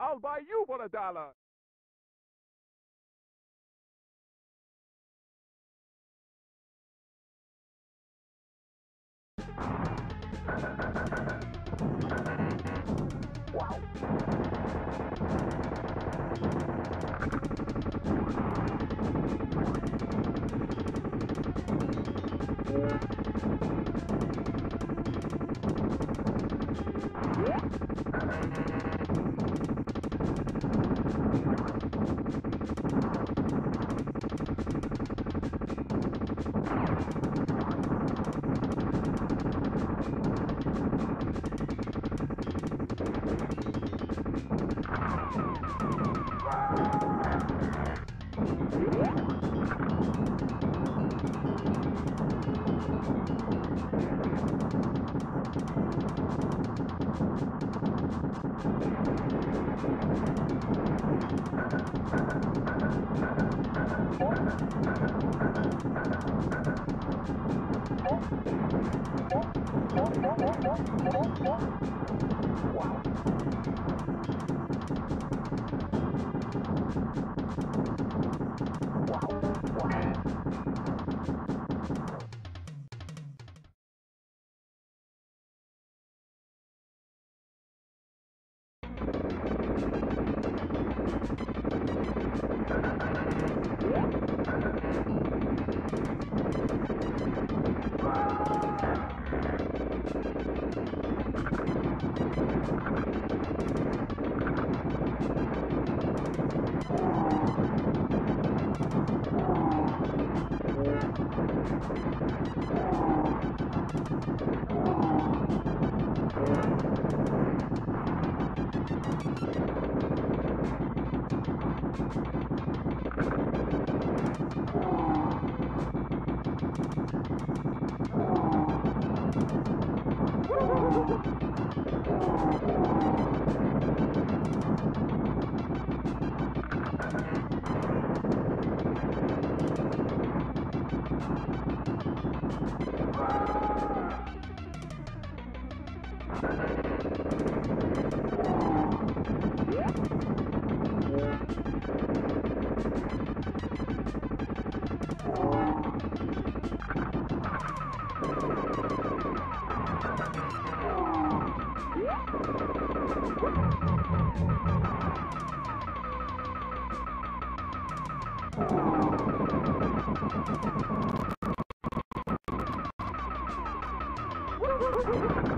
I'll buy you for a dollar. Oh, my God.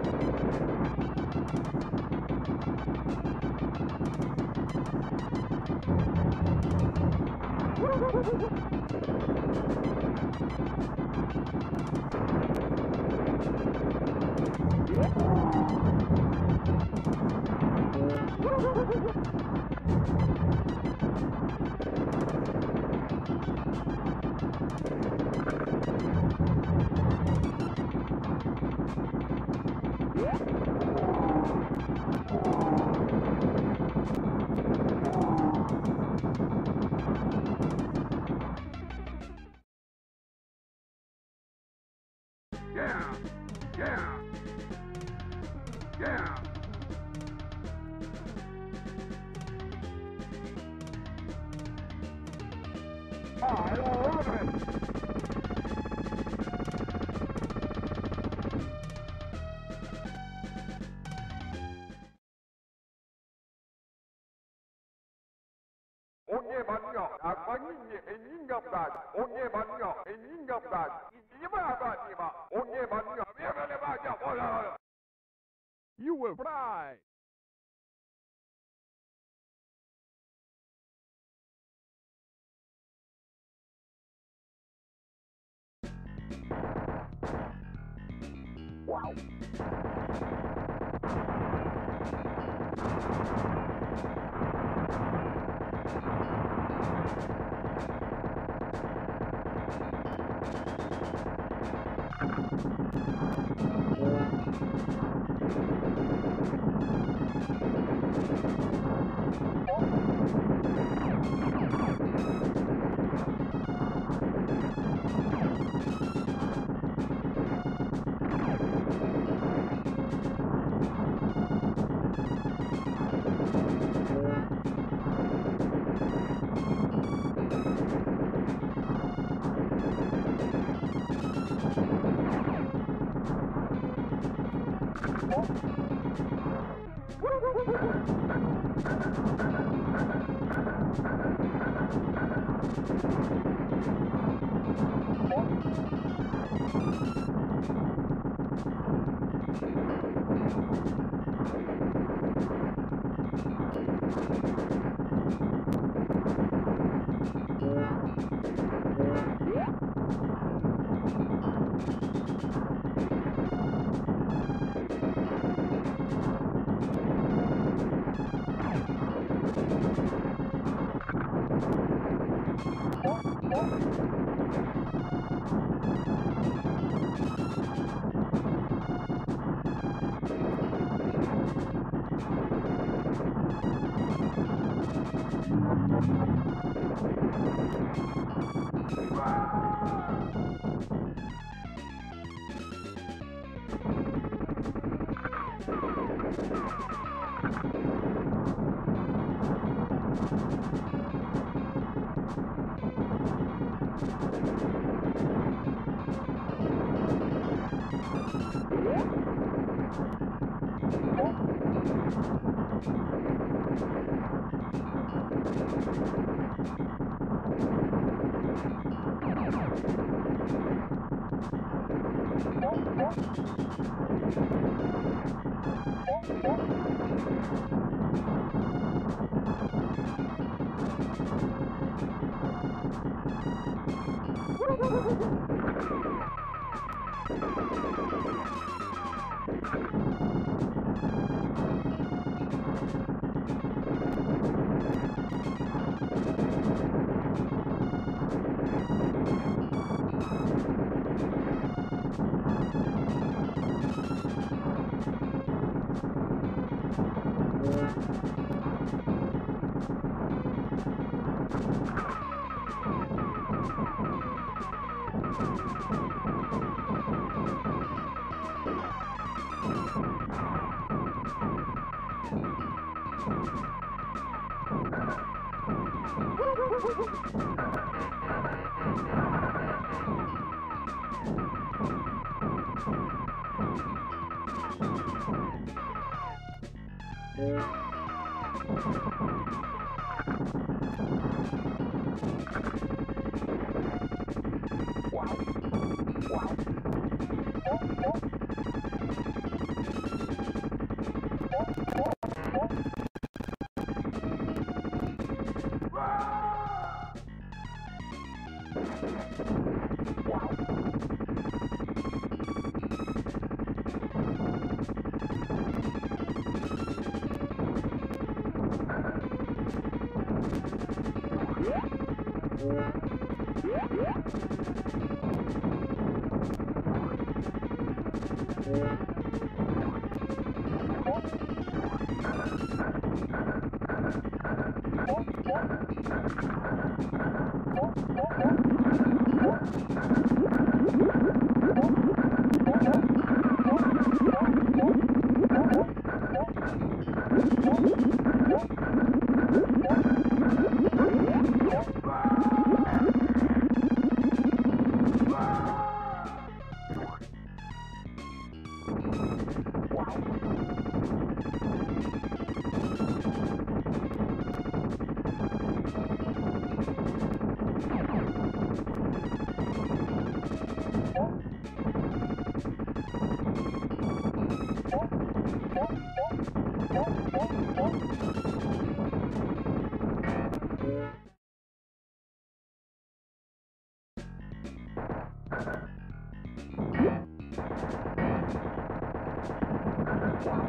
Oh, my God.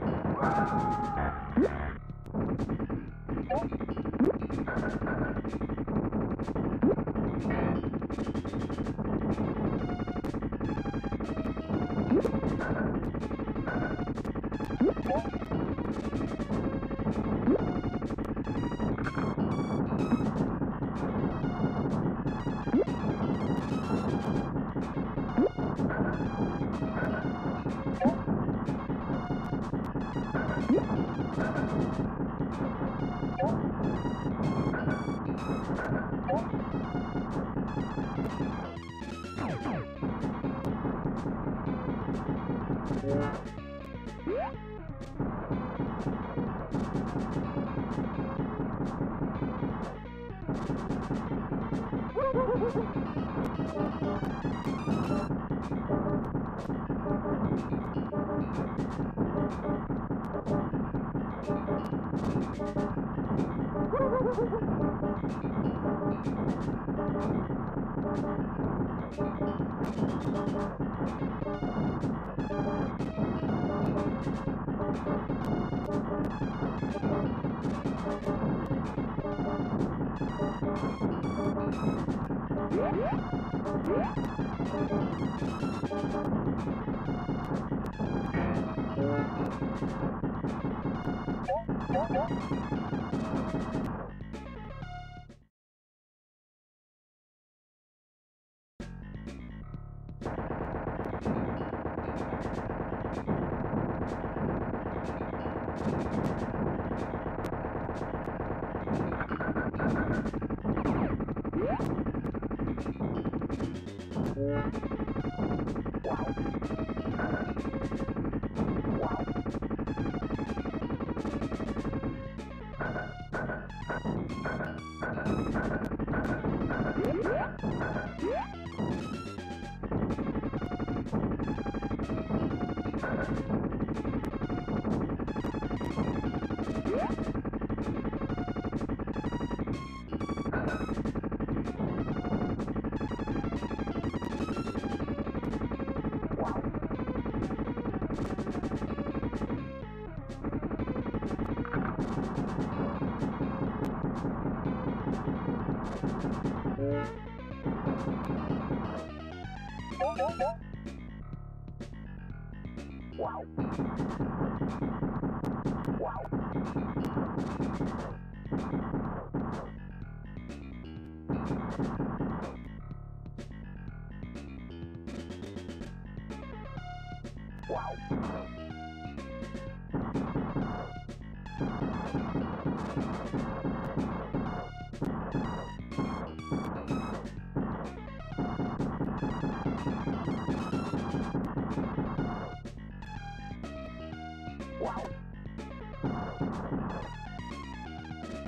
Thank you.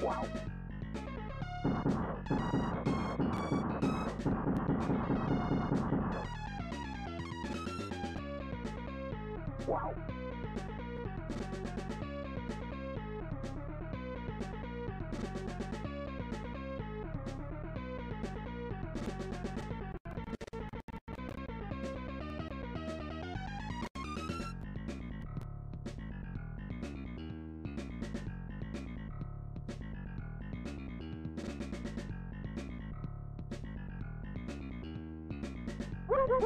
Wow.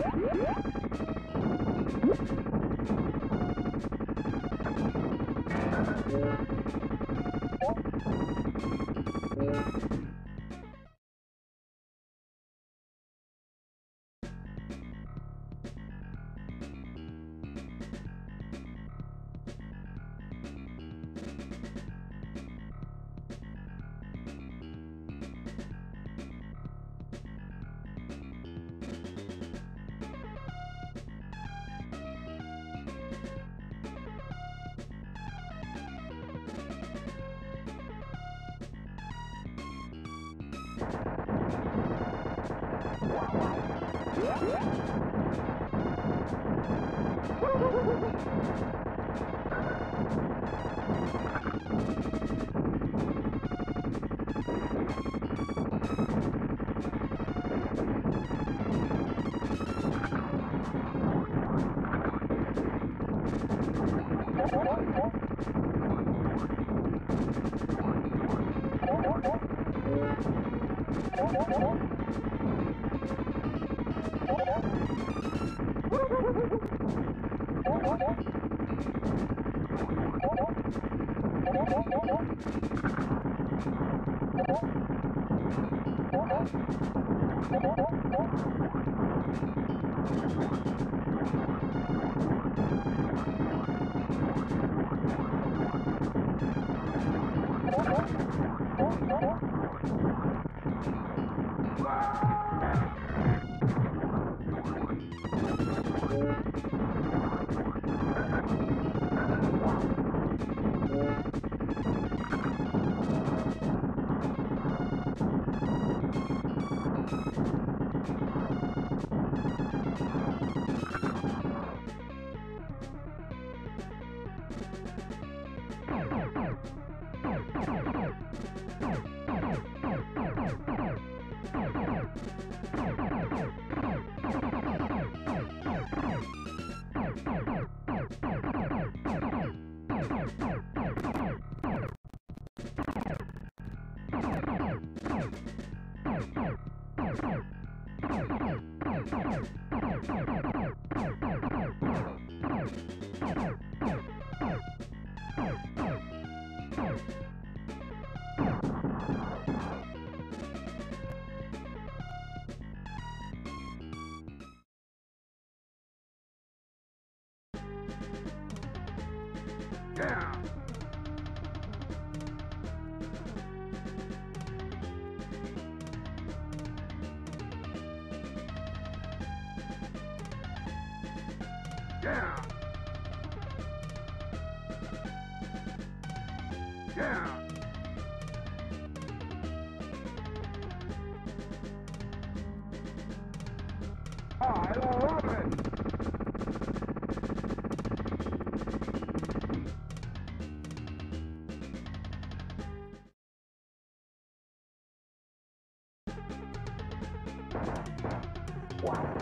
Thank you. Great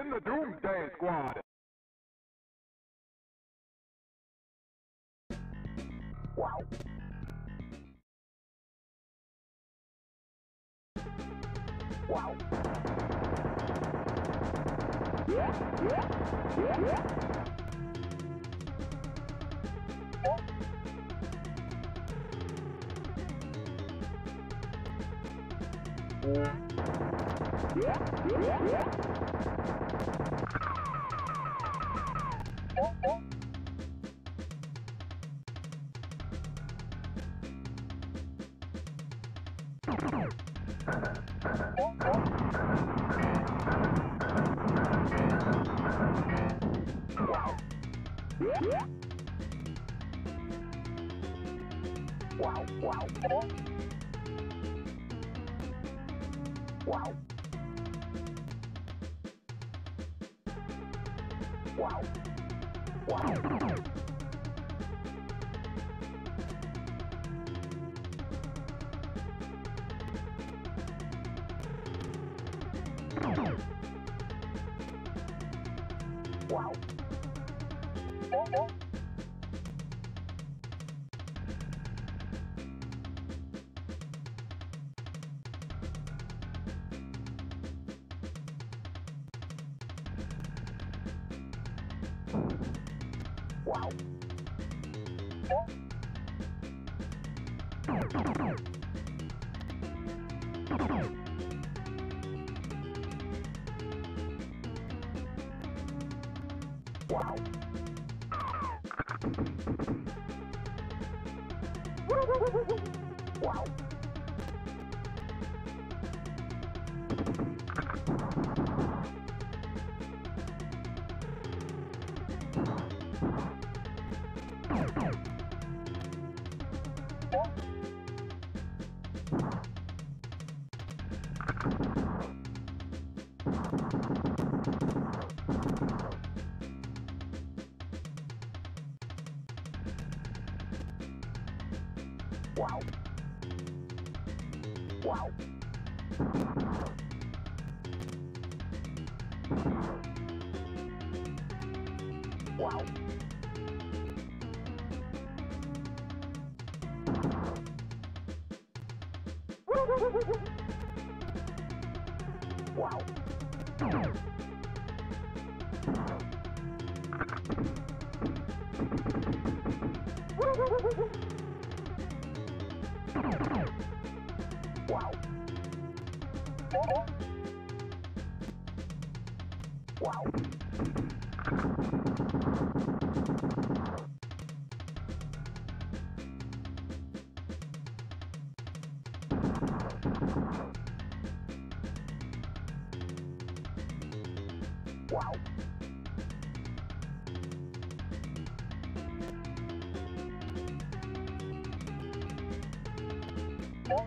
in the Doomsday Squad. Wow. Wow. Yeah, yeah, yeah, yeah. Yeah, yeah, yeah. Wow. Wow.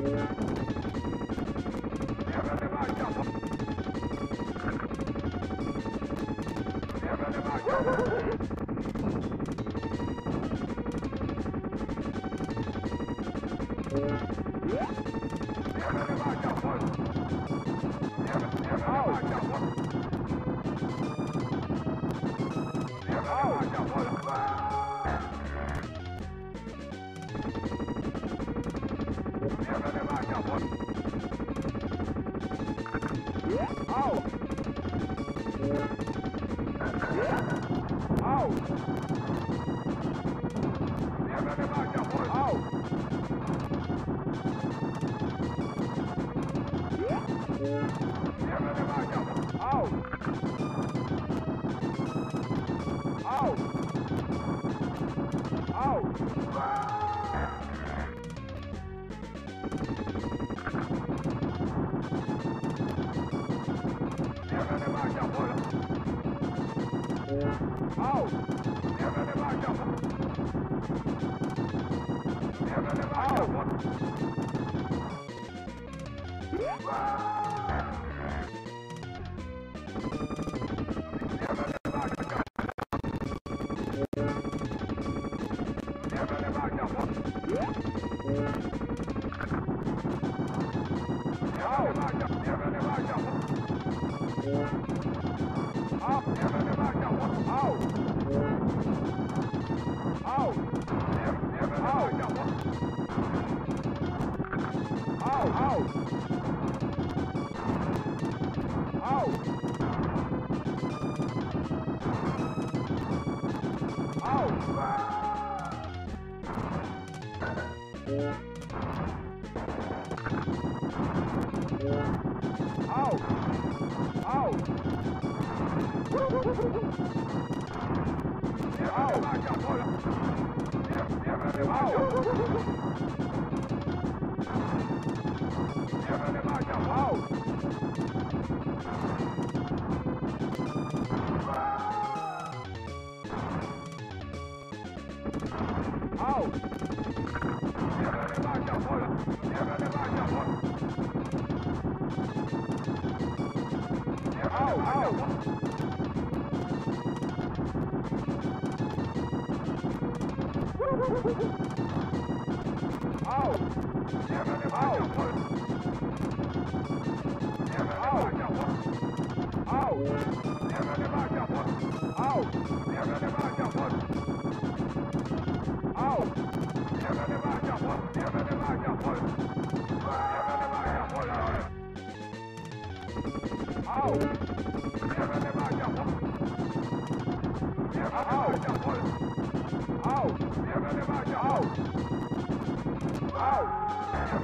Yeah.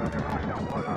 快点快点快点